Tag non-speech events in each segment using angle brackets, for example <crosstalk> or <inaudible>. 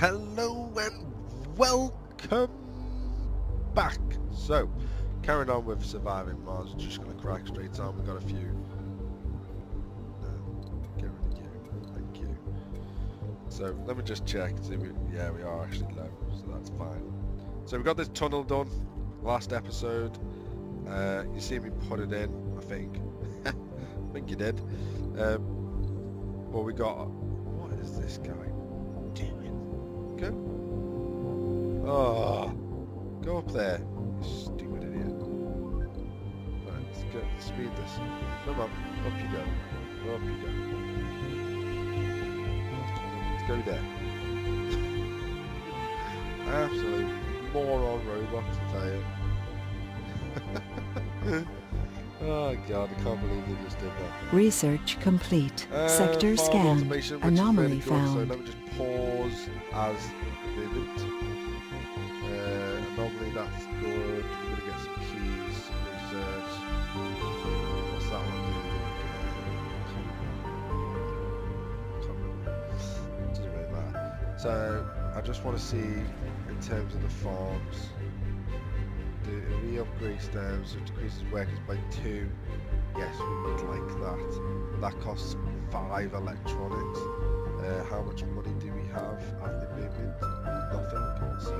Hello and welcome back. So, carrying on with surviving Mars, just gonna crack straight on. We've got a few. No, get rid of you. Thank you. So let me just check. See, we, yeah, we are actually low, so that's fine. So we got this tunnel done last episode. Uh, you see me put it in, I think. <laughs> I think you did. Um, well, we got. What is this guy? Go. Oh, go up there, you stupid idiot. Right, let's go. Speed this. Come on, up you go. Up you go. Let's go there. <laughs> Absolute moron robot, I tell you. <laughs> oh god, I can't believe they just did that. Research complete. Uh, Sector farm scanned. automation, which is Anomaly So pause as vivid. Uh, anomaly, that's good. We're gonna get some keys, some research. What's that one doing again? Doesn't really matter. So I just want to see in terms of the farms. Do we upgrade them so it decreases workers by two? Yes, we would like that. That costs five electronics. Uh, how much money do we have at the moment? Nothing. So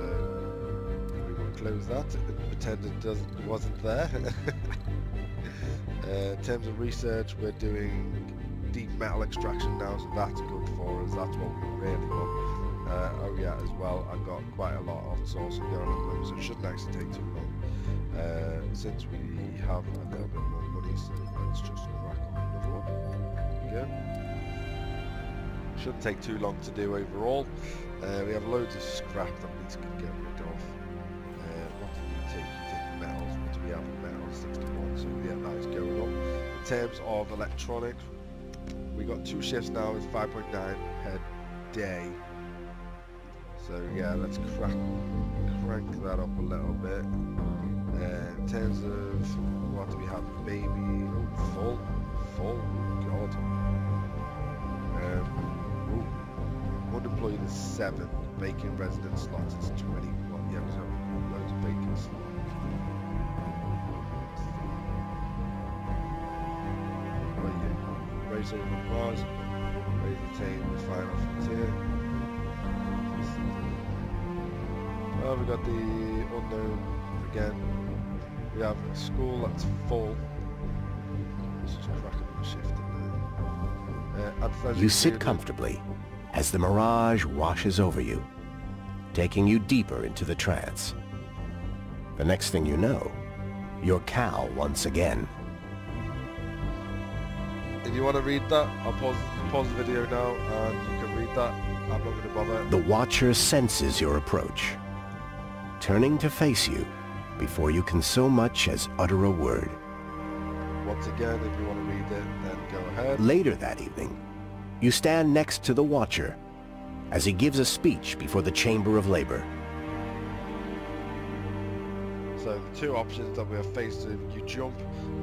we will close that and pretend it doesn't wasn't there. <laughs> uh, in terms of research, we're doing deep metal extraction now, so that's good for us. That's what we really want. Uh, oh yeah, as well, I've got quite a lot of sourcing going on at the moment, so it shouldn't actually take too long. Uh, since we have a little bit more money, so let's just crack on another one. There we go. Shouldn't take too long to do overall. Uh, we have loads of scrap that we need to get rid of. Uh, what do we take? We take metals. What do we have? Metals 61. So yeah, that is going on. In terms of electronics, we got two shifts now with 5.9 per day. So yeah, let's crack, crank that up a little bit. Uh, in terms of what do we have? Baby, oh, full, full, God. Ooh, unemployed is seven. Vacant resident slots is 21. Yeah, we have loads of vacant slots. You? Raise over Mars. Raise the final frontier. Well, we got the unknown again. We have a school that's full. Let's just crack up a shift in there. Uh, You sit comfortably as the mirage washes over you, taking you deeper into the trance. The next thing you know, you're Cal once again. If you want to read that, I'll pause, pause the video now and you can read that. I'm not going to bother. The Watcher senses your approach, turning to face you before you can so much as utter a word. Once again, if you want to read it, then go ahead. Later that evening, you stand next to the Watcher as he gives a speech before the Chamber of Labor. So the two options that we are faced with, you jump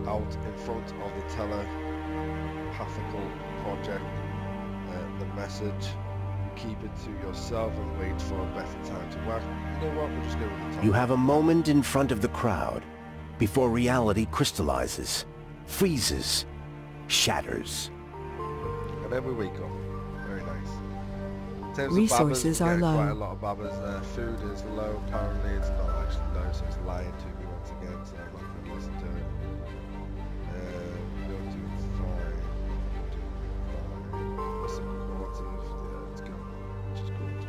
out in front of the telepathical project, uh, the message, you keep it to yourself and wait for a better time to work. You know what, we'll just go with the top. You have a moment in front of the crowd before reality crystallizes, freezes, shatters. And then we wake up. Very nice. In terms Resources of babbers, are low. Quite a lot of babbers. Uh, food is low. Apparently, it's not actually low, so it's lying to me once again. So I'm not going to listen to it. Uh, we'll do fine. We'll do fine. Listen cooperative. Yeah, it's good. Which is good.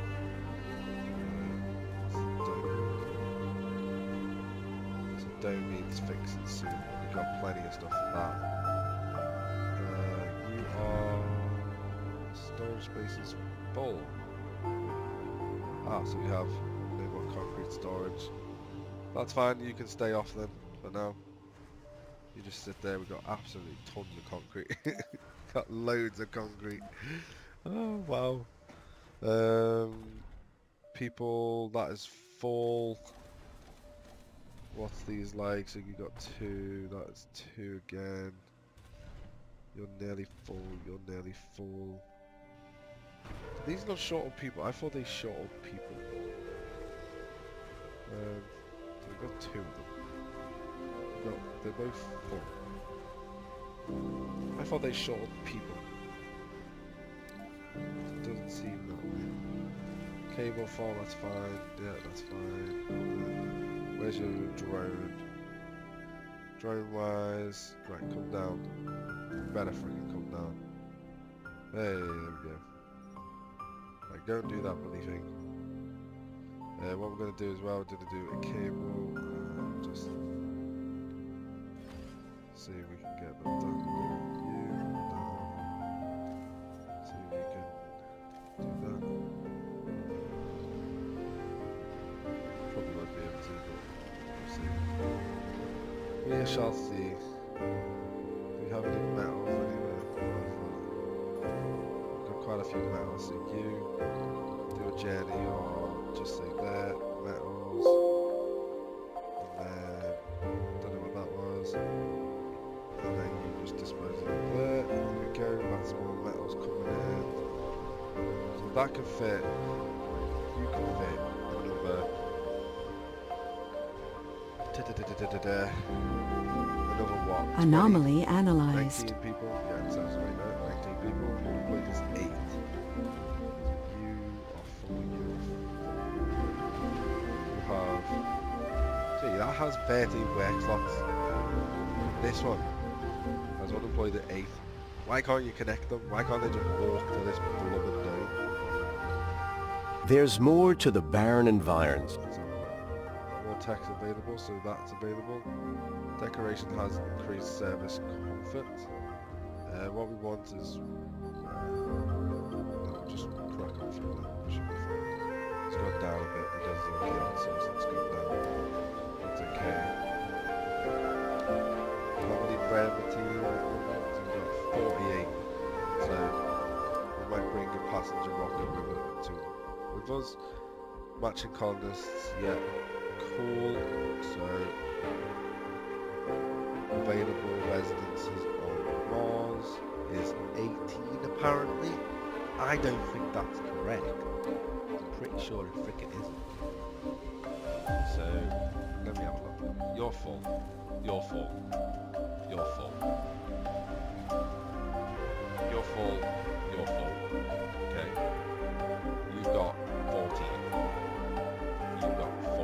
Uh, so don't means fixing soon. We've got plenty of stuff for that. Storage space is full. Ah, so we have no more concrete storage. That's fine. You can stay off then for now. You just sit there. We've got absolutely tons of concrete. <laughs> got loads of concrete. <laughs> Oh wow. Um, people that is full. What's these like? So you got two. That is two again. You're nearly full. You're nearly full. These not short on people. I thought they shot on people. Um, we've got two of them. No, they're both full. I thought they shot on people. Doesn't seem that way. Cable fall, that's fine. Yeah, that's fine. Where's your drone? Drone wise, right, come down. Better freaking come down. Hey, there we go. Don't do that bloody thing. Uh, what we're going to do as well, we're going to do a cable. Uh, just see if we can get. You, down. See if we can do that. Probably won't be able to, but. We shall see. Do we have any metals anywhere? Got quite a few metals, so you or just say there, metals. And then, don't know what that was. And then you just dispose of it there. There we go, that's more metals coming in. So that can fit, you can fit another. Another what? Anomaly analyzed. See, that has 13 work slots. This one has unemployed at 8. Why can't you connect them? Why can't they just walk to this beloved dome? There's more to the barren environs. Let's have a look. More text available, so that's available. Decoration has increased service comfort. Uh, what we want is uh, just crack on through that. We should be fine. It's gone down a bit because of the outsource. We've got 48. So we might bring a passenger rocket with, it to, with us. Matching colonists, yeah, cool. So available residences on Mars is 18 apparently. I don't think that's correct. I'm pretty sure it frickin' isn't. So let me have a look. Your fault. Your fault. Your fault. Your fault. Your fault. Okay. You've got 14. You've got 4.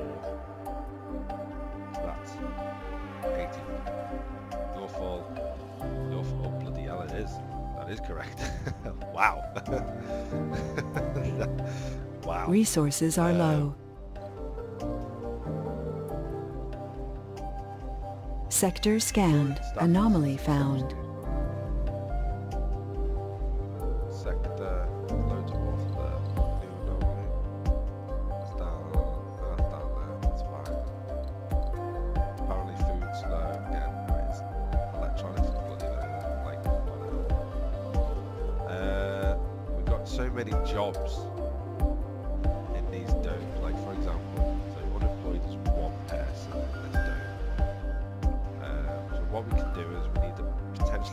That's 18. Your fault. Your fault. Bloody hell, it is. That is correct. <laughs> wow. <laughs> wow. Resources are Um, low. Sector scanned. Anomaly found.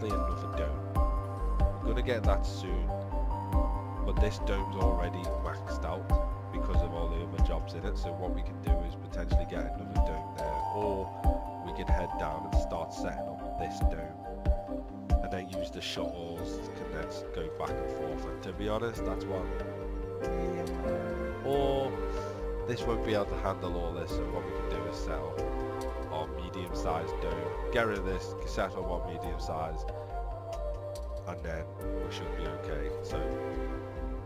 Potentially another dome. We're gonna get that soon, but this dome's already maxed out because of all the other jobs in it. So what we can do is potentially get another dome there, or we can head down and start setting up this dome, and then use the shuttles can then go back and forth. And to be honest, that's what. Or this won't be able to handle all this. So what we medium-sized dome, get rid of this, set up our medium-sized and then we should be okay. So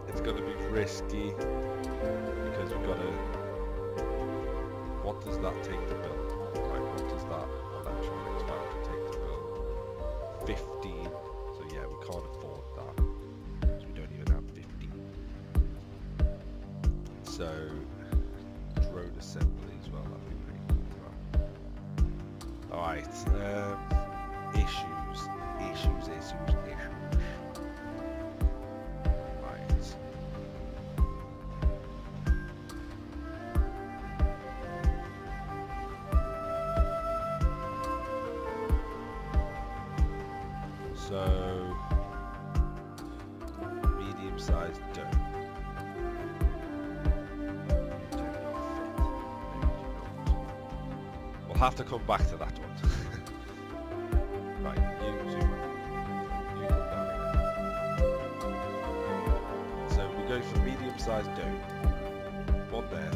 it's going to be risky because we've got to. What does that take to build? Right, what does that electronics factory take to build? 15. Right. Um, issues, issues, issues, issues. I'll have to come back to that one. <laughs> right, you zoom in. You come down here. So we go for medium-sized dome. One there,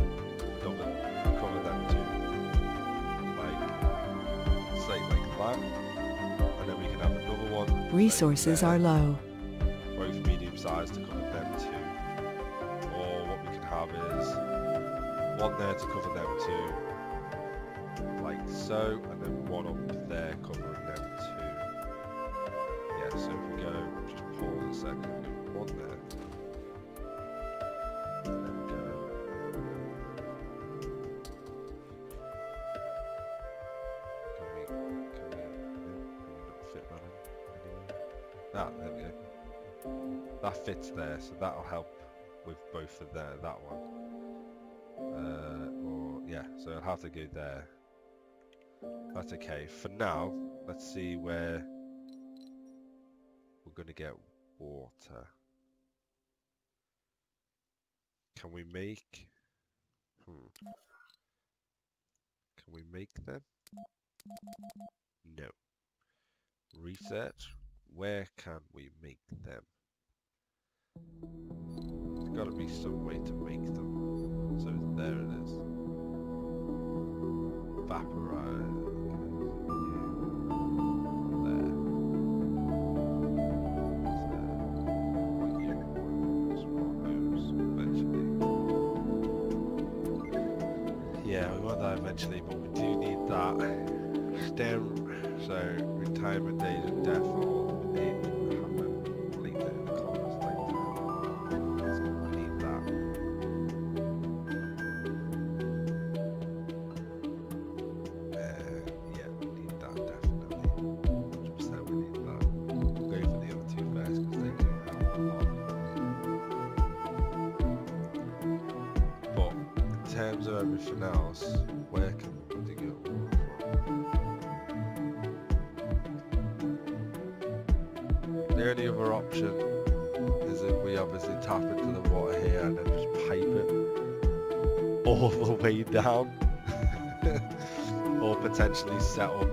cover, cover them two. Like, say like that. And then we can have another one. Resources are low. Both medium-sized to cover them two. Or what we can have is one there to cover them two like so, and then one up there covering them too. Yeah, so if we go, just pause a second, one there, that there we go. That fits there, so that'll help with both of there, that one. Uh, or, yeah, so I'll have to go there. That's okay. For now, let's see where we're going to get water. Can we make... Hmm. Can we make them? No. Research. Where can we make them? There's got to be some way to make them. So there it is. Vaporize. Eventually, but we do need that STEM, so retirement days and death all to happen. It in the comments later. So we need that. Uh, yeah, we need that definitely. 100% we need that. We'll go for the other two first because they do help a lot. But in terms of everything else, where down. <laughs> or potentially set up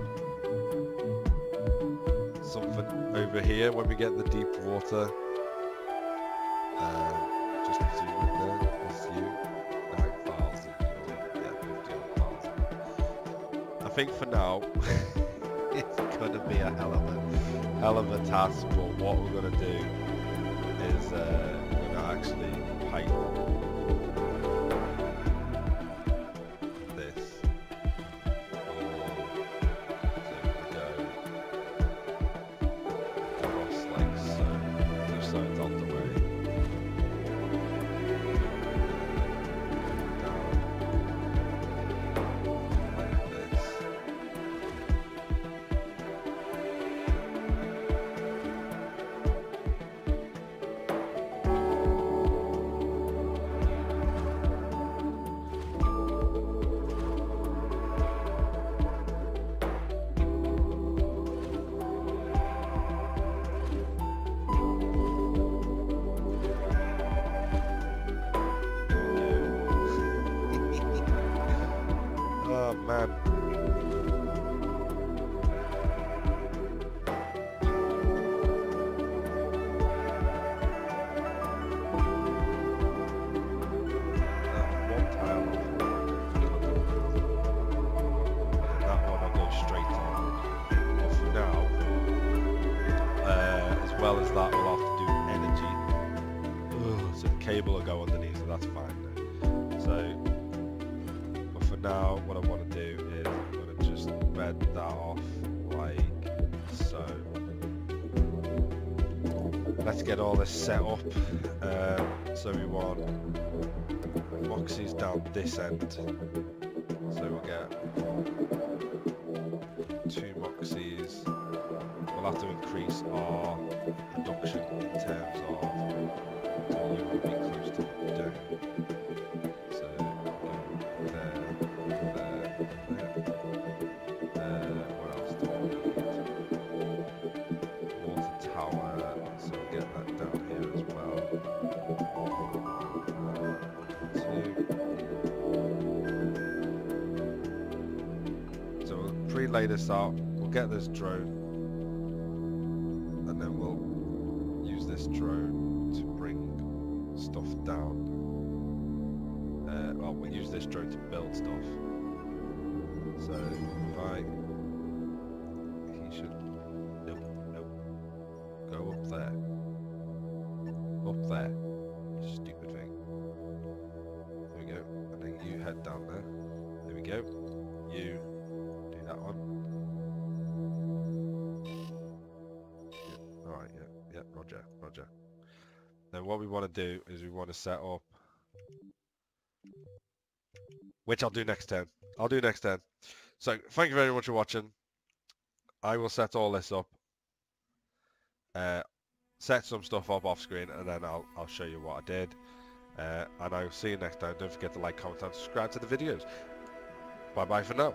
something over here when we get the deep water. Uh, just zoom in there. That's you. Nine. Yeah, 50. I think for now, <laughs> it's gonna be a hell of a hell of a task. But what we're gonna do is uh, we're gonna actually pipe well as that, we'll have to do energy. Ugh, so the cable will go underneath, so that's fine. Now. So, but for now, what I want to do is I'm going to just bed that off like so. Let's get all this set up. Um, so we want Moxies down this end. So we'll get this. We'll get this drone, and then we'll use this drone to bring stuff down. Uh, well, we'll use this drone to build stuff. So, if. Roger, roger. Then what we want to do is we want to set up which I'll do next turn. I'll do next turn. So thank you very much for watching. I will set all this up. Uh, set some stuff up off screen and then I'll, I'll show you what I did. Uh, and I'll see you next time. Don't forget to like, comment and subscribe to the videos. Bye bye for now.